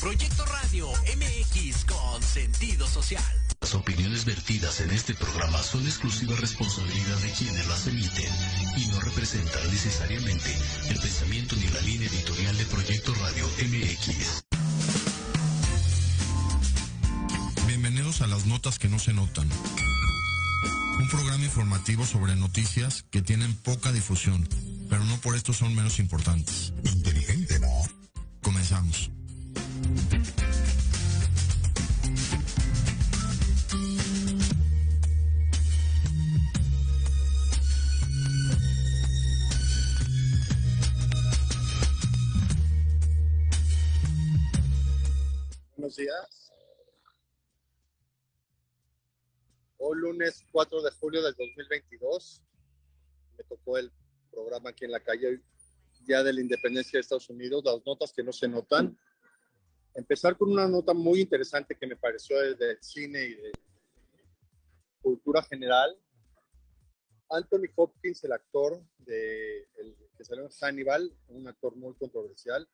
Proyecto Radio MX con sentido social. Las opiniones vertidas en este programa son exclusiva responsabilidad de quienes las emiten y no representan necesariamente el pensamiento ni la línea editorial de Proyecto Radio MX. Bienvenidos a las notas que no se notan. Un programa informativo sobre noticias que tienen poca difusión, pero no por esto son menos importantes. 4 de julio del 2022 me tocó el programa aquí en la calle Día de la Independencia de Estados Unidos, las notas que no se notan. Empezar con una nota muy interesante que me pareció del cine y de cultura general. Anthony Hopkins, el actor de el, que salió en Hannibal, un actor muy controversial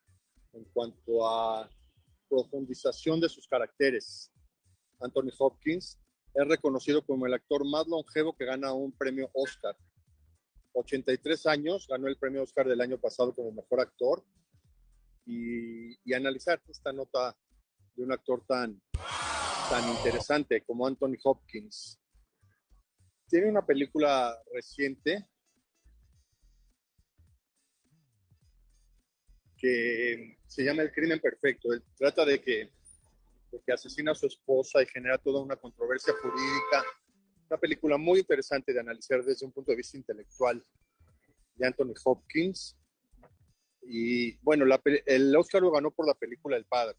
en cuanto a profundización de sus caracteres. Anthony Hopkins es reconocido como el actor más longevo que gana un premio Oscar. 83 años, ganó el premio Oscar del año pasado como mejor actor. Y, analizar esta nota de un actor tan, tan interesante como Anthony Hopkins. Tiene una película reciente que se llama El crimen perfecto. Trata de que, de que asesina a su esposa y genera toda una controversia jurídica. Una película muy interesante de analizar desde un punto de vista intelectual de Anthony Hopkins. Y bueno, la, el Oscar lo ganó por la película El Padre.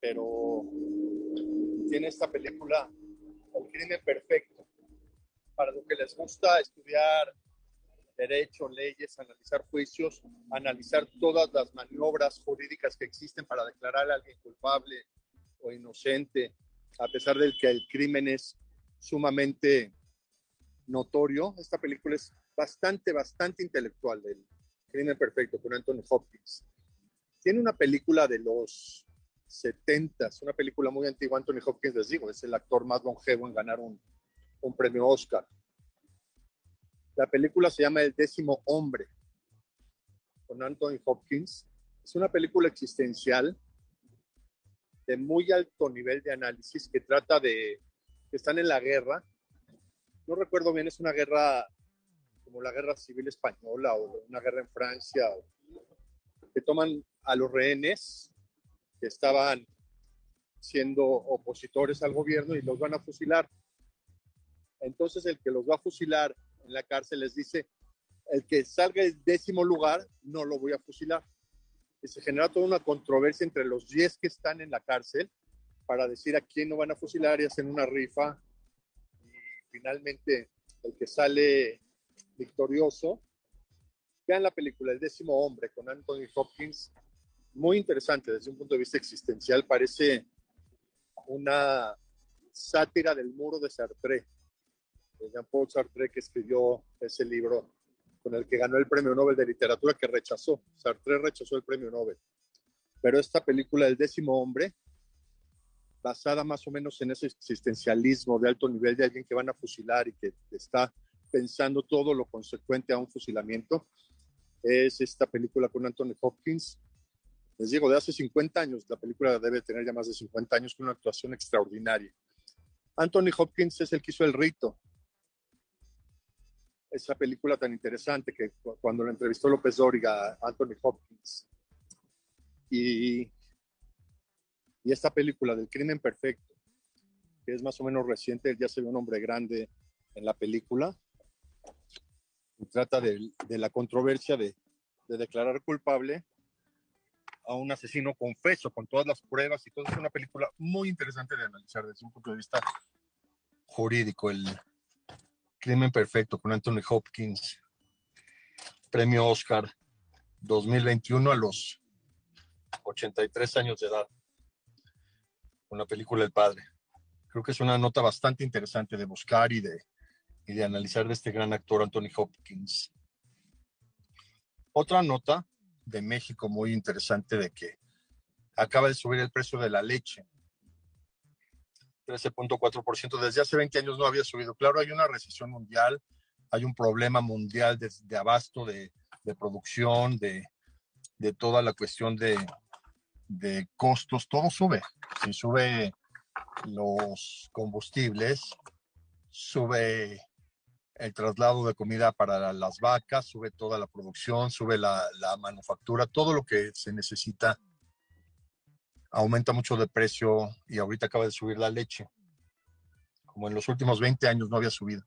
Pero tiene esta película El crimen perfecto. Para lo que les gusta estudiar derecho, leyes, analizar juicios, analizar todas las maniobras jurídicas que existen para declarar a alguien culpable o inocente, a pesar de que el crimen es sumamente notorio. Esta película es bastante, bastante intelectual, del crimen perfecto, con Anthony Hopkins. Tiene una película de los 70, una película muy antigua, Anthony Hopkins, les digo, es el actor más longevo en ganar un, un premio Oscar. La película se llama El décimo hombre, con Anthony Hopkins. Es una película existencial de muy alto nivel de análisis que trata de que están en la guerra. No recuerdo bien, es una guerra como la guerra civil española o una guerra en Francia, que toman a los rehenes que estaban siendo opositores al gobierno y los van a fusilar. Entonces el que los va a fusilar en la cárcel les dice, el que salga el décimo lugar, no lo voy a fusilar. Y se genera toda una controversia entre los 10 que están en la cárcel para decir a quién no van a fusilar y hacen una rifa. Y finalmente el que sale victorioso. Vean la película El décimo hombre con Anthony Hopkins. Muy interesante desde un punto de vista existencial. Parece una sátira del muro de Sartre Jean-Paul Sartre, que escribió ese libro con el que ganó el premio Nobel de Literatura, que rechazó. Sartre rechazó el premio Nobel. Pero esta película, El décimo hombre, basada más o menos en ese existencialismo de alto nivel de alguien que van a fusilar y que está pensando todo lo consecuente a un fusilamiento, es esta película con Anthony Hopkins. Les digo, de hace 50 años, la película debe tener ya más de 50 años, con una actuación extraordinaria. Anthony Hopkins es el que hizo el rito, esa película tan interesante que cuando lo entrevistó López Dóriga, Anthony Hopkins. Y, y esta película del crimen perfecto, que es más o menos reciente, ya se ve un hombre grande en la película. Trata de, de la controversia de, de, declarar culpable a un asesino confeso con todas las pruebas y todo. Es una película muy interesante de analizar desde un punto de vista jurídico. El, Crimen Perfecto con Anthony Hopkins, premio Oscar 2021 a los 83 años de edad, la película El Padre. Creo que es una nota bastante interesante de buscar y de, y de analizar de este gran actor Anthony Hopkins. Otra nota de México muy interesante de que acaba de subir el precio de la leche. 13.4%. Desde hace 20 años no había subido. Claro, hay una recesión mundial, hay un problema mundial de, abasto, de, producción, de, toda la cuestión de, costos. Todo sube. Si sube los combustibles, sube el traslado de comida para las vacas, sube toda la producción, sube la, manufactura, todo lo que se necesita aumenta mucho de precio y ahorita acaba de subir la leche, como en los últimos 20 años no había subido.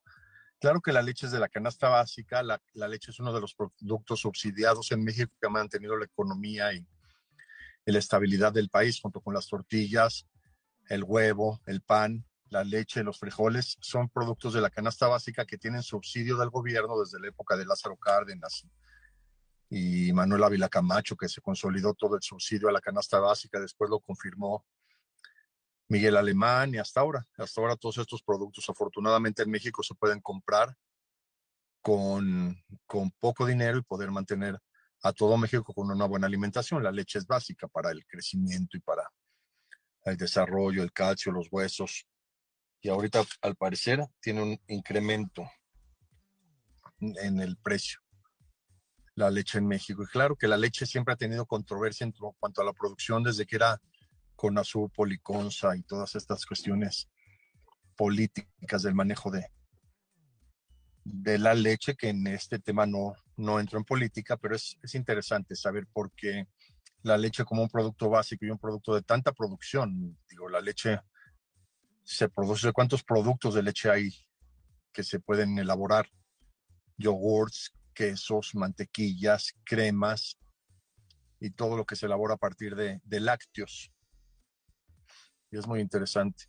Claro que la leche es de la canasta básica, la, leche es uno de los productos subsidiados en México que ha mantenido la economía y, y la estabilidad del país, junto con las tortillas, el huevo, el pan, la leche, los frijoles, son productos de la canasta básica que tienen subsidio del gobierno desde la época de Lázaro Cárdenas y Manuel Ávila Camacho, que se consolidó todo el subsidio a la canasta básica, después lo confirmó Miguel Alemán y hasta ahora, hasta ahora todos estos productos afortunadamente en México se pueden comprar con, con poco dinero y poder mantener a todo México con una buena alimentación. La leche es básica para el crecimiento y para el desarrollo, el calcio, los huesos, y ahorita al parecer tiene un incremento en el precio la leche en México. Y claro que la leche siempre ha tenido controversia en cuanto a la producción desde que era con azul, policonza y todas estas cuestiones políticas del manejo de, de la leche, que en este tema no, no entro en política, pero es, es interesante saber por qué la leche como un producto básico y un producto de tanta producción, digo, la leche se produce, cuántos productos de leche hay que se pueden elaborar, yogurts, quesos, mantequillas, cremas y todo lo que se elabora a partir de, lácteos. Y es muy interesante.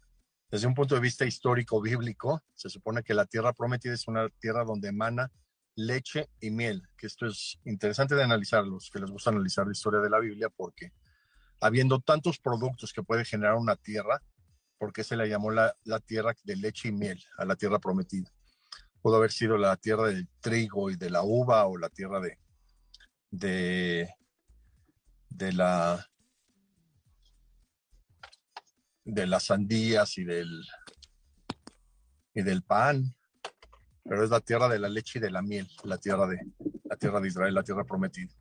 Desde un punto de vista histórico bíblico, se supone que la tierra prometida es una tierra donde emana leche y miel, que esto es interesante de analizar, los que les gusta analizar la historia de la Biblia, porque habiendo tantos productos que puede generar una tierra, porque se le llamó la, tierra de leche y miel, a la tierra prometida. Pudo haber sido la tierra del trigo y de la uva o la tierra de, de, la de las sandías y del y del pan, pero es la tierra de la leche y de la miel, la tierra de la tierra de Israel, la tierra prometida.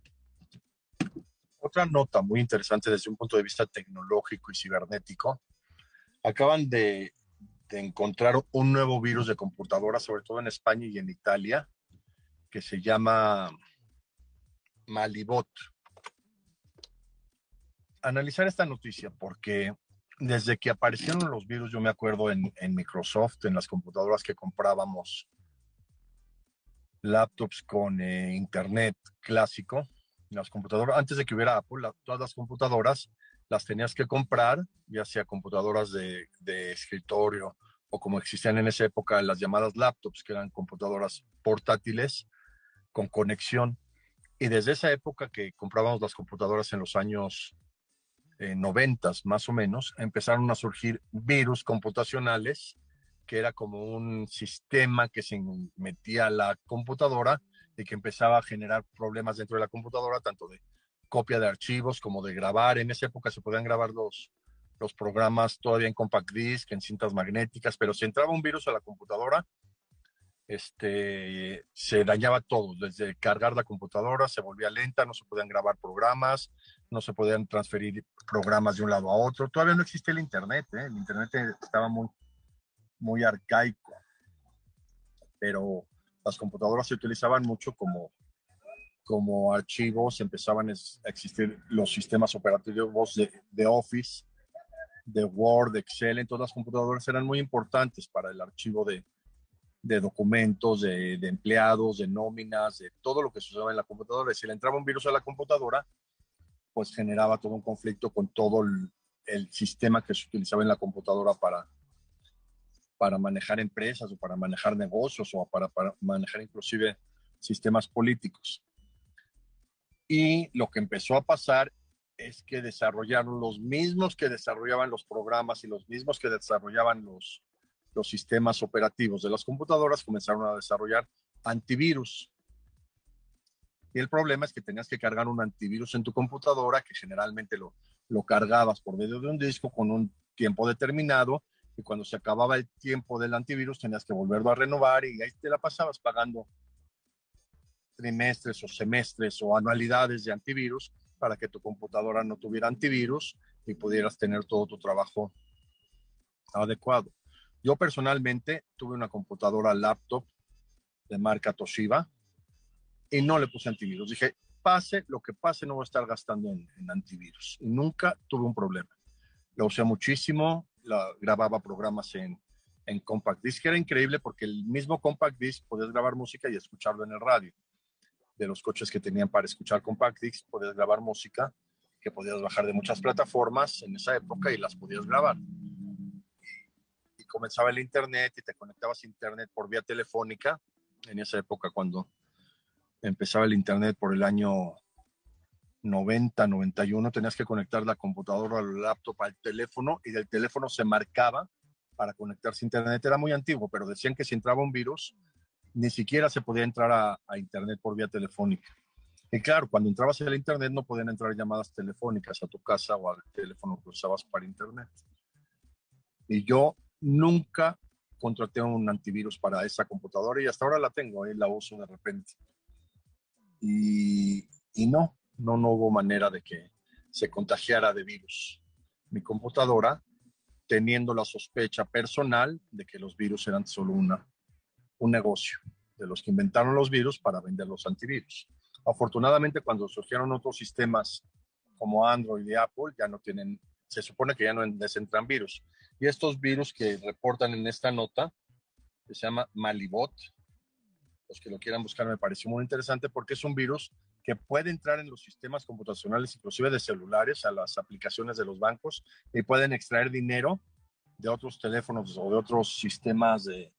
Otra nota muy interesante desde un punto de vista tecnológico y cibernético acaban de, encontrar un nuevo virus de computadora, sobre todo en España y en Italia, que se llama Malibot. Analizar esta noticia porque desde que aparecieron los virus, yo me acuerdo en, Microsoft, en las computadoras que comprábamos, laptops con eh, internet clásico, las computadoras, antes de que hubiera Apple, todas las computadoras las tenías que comprar, ya sea computadoras de, escritorio o como existían en esa época las llamadas laptops, que eran computadoras portátiles con conexión. Y desde esa época que comprábamos las computadoras en los años eh, 90 más o menos, empezaron a surgir virus computacionales, que era como un sistema que se metía a la computadora y que empezaba a generar problemas dentro de la computadora, tanto de copia de archivos, como de grabar. En esa época se podían grabar los, los programas todavía en compact disc, en cintas magnéticas, pero si entraba un virus a la computadora, este, se dañaba todo, desde cargar la computadora, se volvía lenta, no se podían grabar programas, no se podían transferir programas de un lado a otro. Todavía no existía el Internet, ¿eh? el Internet estaba muy, muy arcaico, pero las computadoras se utilizaban mucho como como archivos empezaban a existir los sistemas operativos de, Office, de Word, de Excel, en todas las computadoras eran muy importantes para el archivo de, documentos, de, empleados, de nóminas, de todo lo que se usaba en la computadora. Y si le entraba un virus a la computadora, pues generaba todo un conflicto con todo el, sistema que se utilizaba en la computadora para, para manejar empresas o para manejar negocios o para manejar inclusive sistemas políticos. Y lo que empezó a pasar es que desarrollaron los mismos que desarrollaban los programas y los mismos que desarrollaban los, los sistemas operativos de las computadoras, comenzaron a desarrollar antivirus. Y el problema es que tenías que cargar un antivirus en tu computadora, que generalmente lo, lo cargabas por medio de un disco con un tiempo determinado y cuando se acababa el tiempo del antivirus tenías que volverlo a renovar y ahí te la pasabas pagando trimestres o semestres o anualidades de antivirus para que tu computadora no tuviera antivirus y pudieras tener todo tu trabajo adecuado. Yo personalmente tuve una computadora laptop de marca Toshiba y no le puse antivirus. Dije, pase lo que pase, no voy a estar gastando en, antivirus. Y nunca tuve un problema. Lo usé muchísimo, la, grababa programas en, en Compact Disc, que era increíble porque el mismo Compact Disc podías grabar música y escucharlo en el radio. De los coches que tenían para escuchar Compact Disc, podías grabar música que podías bajar de muchas plataformas en esa época y las podías grabar. Y comenzaba el Internet y te conectabas a Internet por vía telefónica en esa época cuando empezaba el Internet por el año 90, 91, tenías que conectar la computadora al laptop al teléfono y del teléfono se marcaba para conectarse a Internet. Era muy antiguo, pero decían que si entraba un virus, ni siquiera se podía entrar a, a Internet por vía telefónica. Y claro, cuando entrabas al Internet no podían entrar llamadas telefónicas a tu casa o al teléfono que usabas para Internet. Y yo nunca contraté un antivirus para esa computadora y hasta ahora la tengo, y ¿eh? la uso de repente. Y, y no, no, no hubo manera de que se contagiara de virus. Mi computadora, teniendo la sospecha personal de que los virus eran solo una, un negocio de los que inventaron los virus para vender los antivirus. Afortunadamente, cuando surgieron otros sistemas como Android y Apple, ya no tienen, se supone que ya no desentran virus. Y estos virus que reportan en esta nota, que se llama Malibot, los que lo quieran buscar me pareció muy interesante porque es un virus que puede entrar en los sistemas computacionales, inclusive de celulares, a las aplicaciones de los bancos y pueden extraer dinero de otros teléfonos o de otros sistemas de,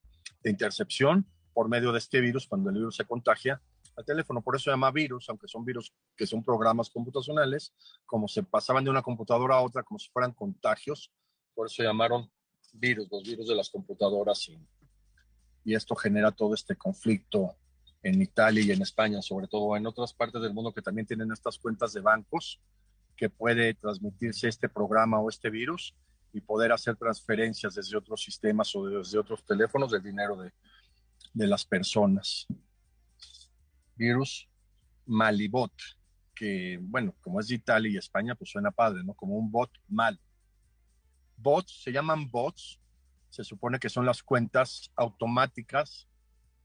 de intercepción por medio de este virus cuando el virus se contagia al teléfono. Por eso se llama virus, aunque son virus que son programas computacionales, como se pasaban de una computadora a otra como si fueran contagios, por eso se llamaron virus, los virus de las computadoras y, y esto genera todo este conflicto en Italia y en España, sobre todo en otras partes del mundo que también tienen estas cuentas de bancos, que puede transmitirse este programa o este virus y poder hacer transferencias desde otros sistemas o desde otros teléfonos del dinero de, de las personas. Virus Malibot, que bueno, como es de Italia y España, pues suena padre, ¿no? Como un bot mal. Bots, se llaman bots se supone que son las cuentas automáticas,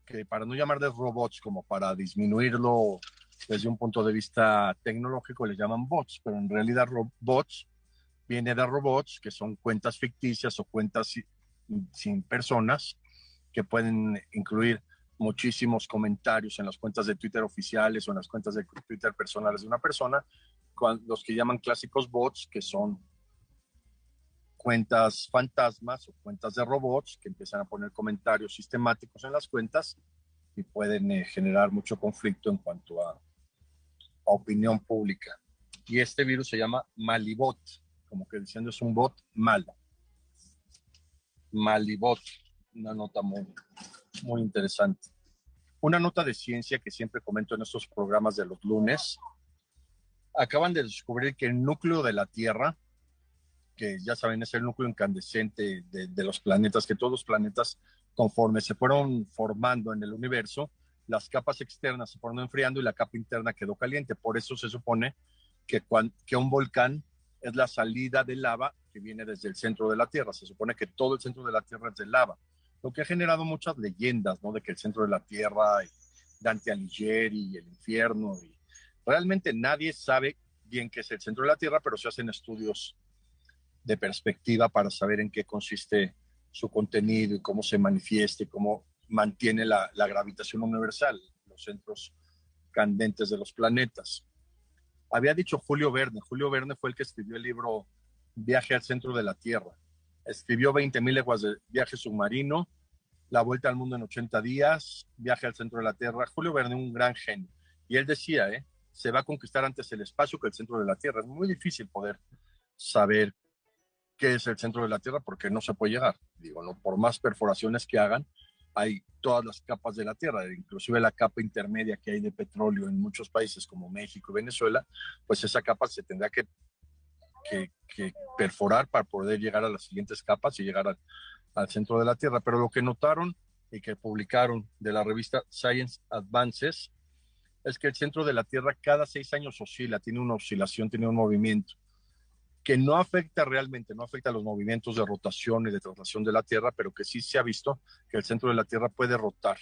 que para no llamar de robots, como para disminuirlo desde un punto de vista tecnológico, le llaman bots, pero en realidad robots viene de robots, que son cuentas ficticias o cuentas sin personas, que pueden incluir muchísimos comentarios en las cuentas de Twitter oficiales o en las cuentas de Twitter personales de una persona, los que llaman clásicos bots, que son cuentas fantasmas o cuentas de robots que empiezan a poner comentarios sistemáticos en las cuentas y pueden eh, generar mucho conflicto en cuanto a, opinión pública. Y este virus se llama Malibot, como que diciendo es un bot malo. Malibot, una nota muy, muy interesante. Una nota de ciencia que siempre comento en estos programas de los lunes. Acaban de descubrir que el núcleo de la Tierra que ya saben es el núcleo incandescente de, los planetas, que todos los planetas conforme se fueron formando en el universo, las capas externas se fueron enfriando y la capa interna quedó caliente. Por eso se supone que, que un volcán es la salida de lava que viene desde el centro de la Tierra. Se supone que todo el centro de la Tierra es de lava, lo que ha generado muchas leyendas, ¿no? De que el centro de la Tierra, Dante Alighieri y el infierno, y realmente nadie sabe bien qué es el centro de la Tierra, pero se hacen estudios de perspectiva para saber en qué consiste su contenido y cómo se manifiesta y cómo mantiene la, gravitación universal, los centros candentes de los planetas. Había dicho Julio Verne, Julio Verne fue el que escribió el libro Viaje al centro de la Tierra. Escribió 20.000 leguas de viaje submarino, La vuelta al mundo en 80 días, Viaje al centro de la Tierra. Julio Verne, un gran genio. Y él decía, ¿eh? se va a conquistar antes el espacio que el centro de la Tierra. Es muy difícil poder saber qué es el centro de la Tierra porque no se puede llegar. Digo, no, por más perforaciones que hagan, hay todas las capas de la Tierra, inclusive la capa intermedia que hay de petróleo en muchos países como México y Venezuela, pues esa capa se tendrá que que, perforar para poder llegar a las siguientes capas y llegar al, centro de la Tierra. Pero lo que notaron y que publicaron de la revista Science Advances es que el centro de la Tierra cada seis años oscila, tiene una oscilación, tiene un movimiento que no afecta realmente, no afecta a los movimientos de rotación y de traslación de la Tierra, pero que sí se ha visto que el centro de la Tierra puede rotar,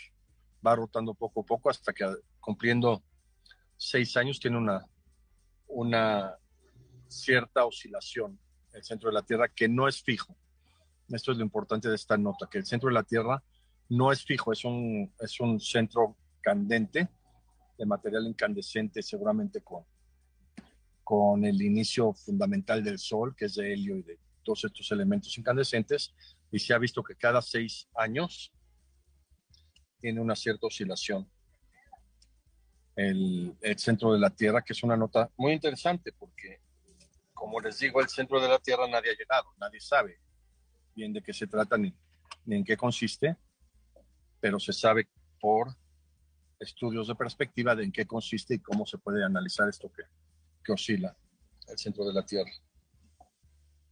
va rotando poco a poco hasta que cumpliendo seis años tiene una, una cierta oscilación el centro de la Tierra que no es fijo. Esto es lo importante de esta nota, que el centro de la Tierra no es fijo, es un, es un centro candente de material incandescente, seguramente con, con el inicio fundamental del Sol, que es de helio y de todos estos elementos incandescentes, y se ha visto que cada seis años tiene una cierta oscilación. El, el, centro de la Tierra, que es una nota muy interesante porque, como les digo, el centro de la Tierra nadie ha llegado, nadie sabe bien de qué se trata ni, ni en qué consiste, pero se sabe por estudios de perspectiva de en qué consiste y cómo se puede analizar esto que, oscila el centro de la Tierra.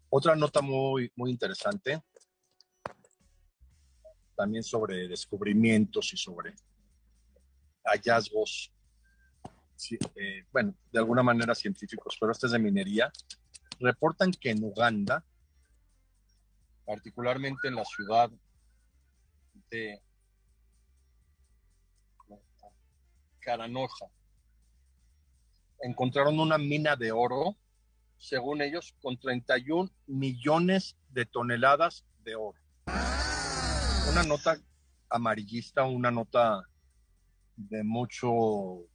Otra nota muy, muy interesante, también sobre descubrimientos y sobre hallazgos, eh, bueno, de alguna manera científicos, pero este es de minería, reportan que en Uganda, particularmente en la ciudad de Caranoja. Encontraron una mina de oro, según ellos, con 31 millones de toneladas de oro. Una nota amarillista, una nota de mucho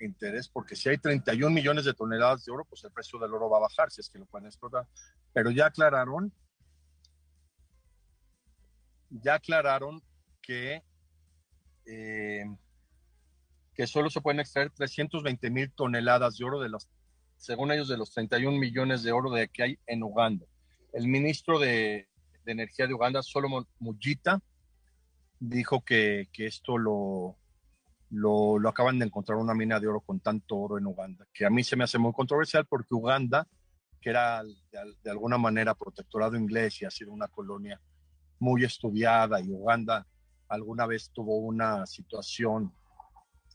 interés, porque si hay 31 millones de toneladas de oro, pues el precio del oro va a bajar si es que lo pueden explotar. Pero ya aclararon, ya aclararon que eh, que solo se pueden extraer 320 mil toneladas de oro de los, según ellos, de los 31 millones de oro de que hay en Uganda. El ministro de, Energía de Uganda, Solomon Mujita, dijo que, esto lo, lo, acaban de encontrar una mina de oro con tanto oro en Uganda, que a mí se me hace muy controversial porque Uganda, que era de, de alguna manera protectorado inglés y ha sido una colonia muy estudiada y Uganda alguna vez tuvo una situación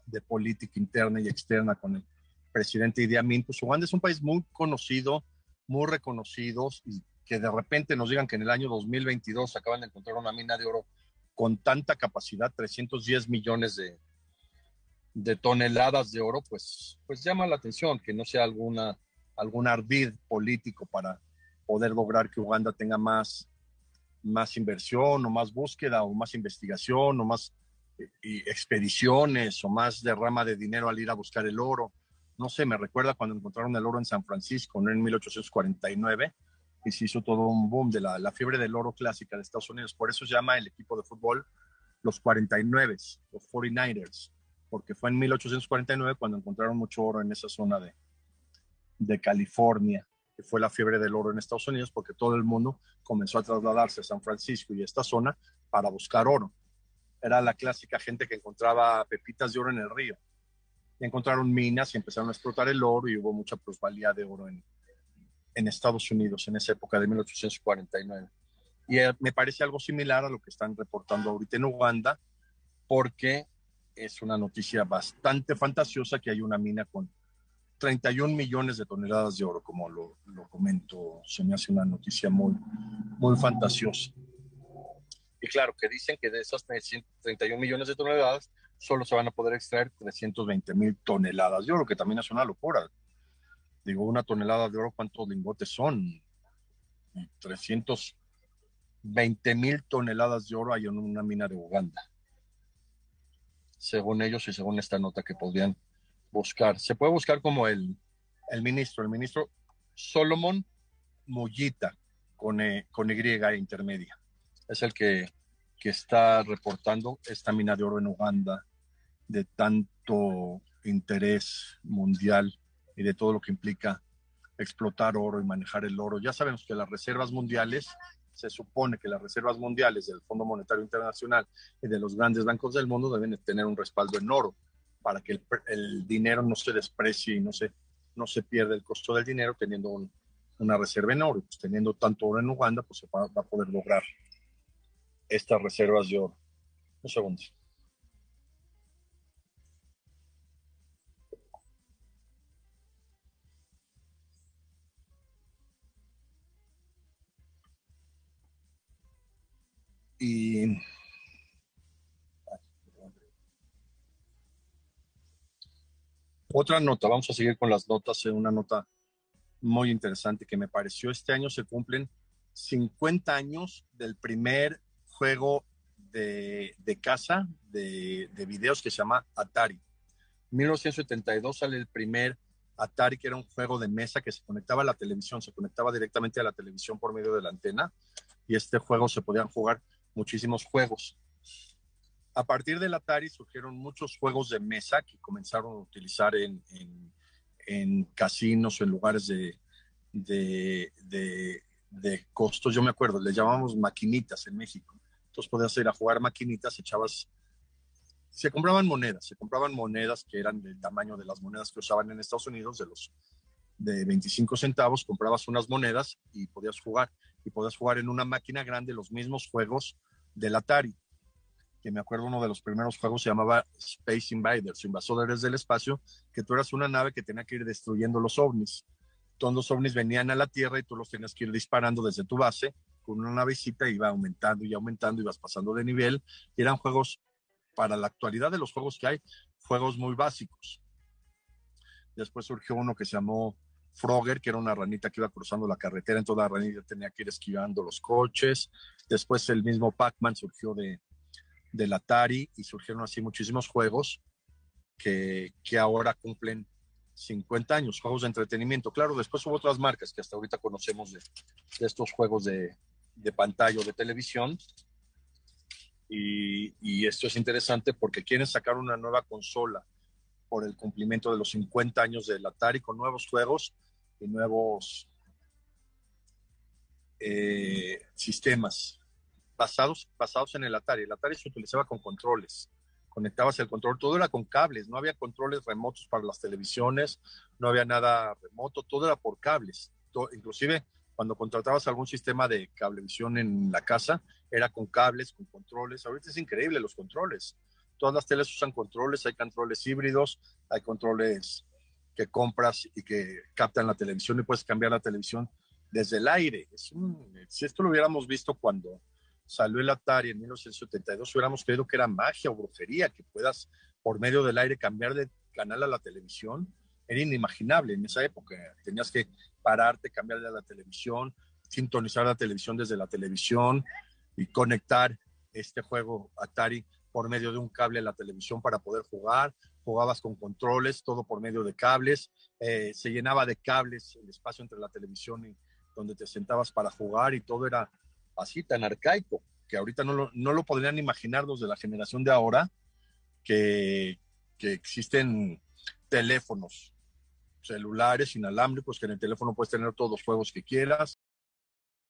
de política interna y externa con el presidente Idi Amin, pues Uganda es un país muy conocido, muy reconocido y que de repente nos digan que en el año 2022 acaban de encontrar una mina de oro con tanta capacidad, 310 millones de, de toneladas de oro, pues, pues llama la atención que no sea alguna, algún ardid político para poder lograr que Uganda tenga más, más inversión o más búsqueda o más investigación o más y expediciones o más derrama de dinero al ir a buscar el oro. No sé, me recuerda cuando encontraron el oro en San Francisco, en 1849, y se hizo todo un boom de la, la, fiebre del oro clásica de Estados Unidos. Por eso se llama el equipo de fútbol los 49, los 49ers, porque fue en 1849 cuando encontraron mucho oro en esa zona de, de California, que fue la fiebre del oro en Estados Unidos, porque todo el mundo comenzó a trasladarse a San Francisco y a esta zona para buscar oro era la clásica gente que encontraba pepitas de oro en el río. Y encontraron minas y empezaron a explotar el oro y hubo mucha plusvalía de oro en, en Estados Unidos en esa época de 1849. Y eh, me parece algo similar a lo que están reportando ahorita en Uganda, porque es una noticia bastante fantasiosa que hay una mina con 31 millones de toneladas de oro, como lo, lo comento. Se me hace una noticia muy, muy fantasiosa. Y claro, que dicen que de esas 31 millones de toneladas solo se van a poder extraer 320 mil toneladas de oro, que también es una locura. Digo, una tonelada de oro, ¿cuántos lingotes son? 320 mil toneladas de oro hay en una mina de Uganda. Según ellos y según esta nota que podrían buscar. Se puede buscar como el, el ministro, el ministro Solomon Mullita, con, e, con Y intermedia es el que, está reportando esta mina de oro en Uganda de tanto interés mundial y de todo lo que implica explotar oro y manejar el oro. Ya sabemos que las reservas mundiales, se supone que las reservas mundiales del Fondo Monetario Internacional y de los grandes bancos del mundo deben tener un respaldo en oro para que el, dinero no se desprecie y no se, no se pierda el costo del dinero teniendo un, una reserva en oro. Pues teniendo tanto oro en Uganda, pues se va a poder lograr estas reservas de oro. Un segundo. Y otra nota, vamos a seguir con las notas, una nota muy interesante que me pareció. Este año se cumplen 50 años del primer juego de, de casa de, de, videos que se llama Atari. En 1972 sale el primer Atari, que era un juego de mesa que se conectaba a la televisión, se conectaba directamente a la televisión por medio de la antena y este juego se podían jugar muchísimos juegos. A partir del Atari surgieron muchos juegos de mesa que comenzaron a utilizar en, en, en casinos en lugares de, de, de, de, costos. Yo me acuerdo, le llamamos maquinitas en México. Entonces podías ir a jugar maquinitas, echabas... Se compraban monedas, se compraban monedas que eran del tamaño de las monedas que usaban en Estados Unidos, de los de 25 centavos, comprabas unas monedas y podías jugar. Y podías jugar en una máquina grande los mismos juegos del Atari. Que me acuerdo uno de los primeros juegos se llamaba Space Invaders, Invasores del Espacio, que tú eras una nave que tenía que ir destruyendo los ovnis. Todos los ovnis venían a la Tierra y tú los tenías que ir disparando desde tu base con una navecita, iba aumentando y aumentando, ibas pasando de nivel. Y eran juegos, para la actualidad de los juegos que hay, juegos muy básicos. Después surgió uno que se llamó Frogger, que era una ranita que iba cruzando la carretera, en toda la ranita tenía que ir esquivando los coches. Después el mismo Pac-Man surgió de, del Atari y surgieron así muchísimos juegos que, que ahora cumplen 50 años, juegos de entretenimiento. Claro, después hubo otras marcas que hasta ahorita conocemos de, de estos juegos de, de, pantalla o de televisión. Y, esto es interesante porque quieren sacar una nueva consola por el cumplimiento de los 50 años del Atari con nuevos juegos y nuevos eh, sistemas basados, basados en el Atari. El Atari se utilizaba con controles. Conectabas el control, todo era con cables, no había controles remotos para las televisiones, no había nada remoto, todo era por cables. Todo, inclusive cuando contratabas algún sistema de cablevisión en la casa, era con cables, con controles. Ahorita es increíble los controles. Todas las teles usan controles, hay controles híbridos, hay controles que compras y que captan la televisión y puedes cambiar la televisión desde el aire. Si esto lo hubiéramos visto cuando salió el Atari en 1972, hubiéramos creído que era magia o brujería, que puedas por medio del aire cambiar de canal a la televisión. Era inimaginable en esa época. Tenías que pararte, cambiarle a la televisión, sintonizar la televisión desde la televisión y conectar este juego Atari por medio de un cable a la televisión para poder jugar. Jugabas con controles, todo por medio de cables. Eh, se llenaba de cables el espacio entre la televisión y donde te sentabas para jugar y todo era así tan arcaico que ahorita no lo, no lo podrían imaginar los de la generación de ahora que, que existen teléfonos celulares inalámbricos que en el teléfono puedes tener todos los juegos que quieras